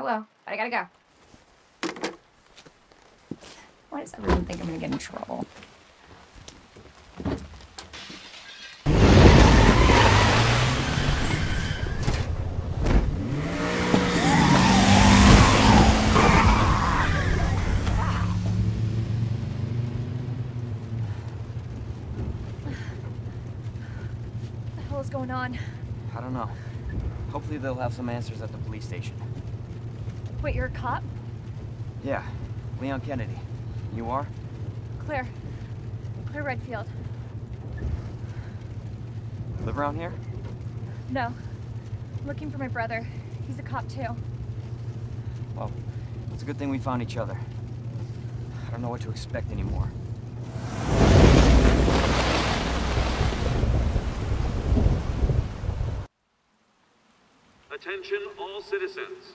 I will, but I gotta go. Why does everyone think I'm gonna get in trouble? What the hell is going on? I don't know. Hopefully they'll have some answers at the police station. Wait, you're a cop? Yeah, Leon Kennedy. You are? Claire. Claire Redfield. Live around here? No. Looking for my brother. He's a cop too. Well, it's a good thing we found each other. I don't know what to expect anymore. Attention all citizens.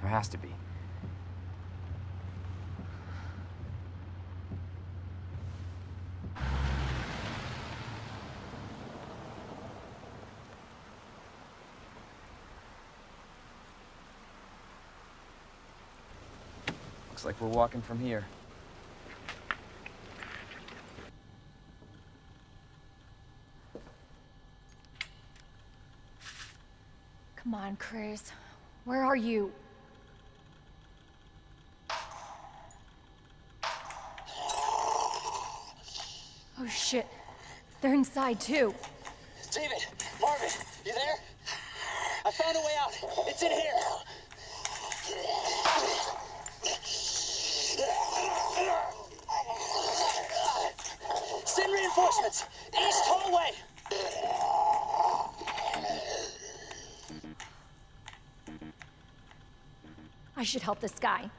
There has to be. Looks like we're walking from here. Come on, Chris. Where are you? Shit. They're inside too. David, Marvin, you there? I found a way out. It's in here. Send reinforcements. East hallway. I should help this guy.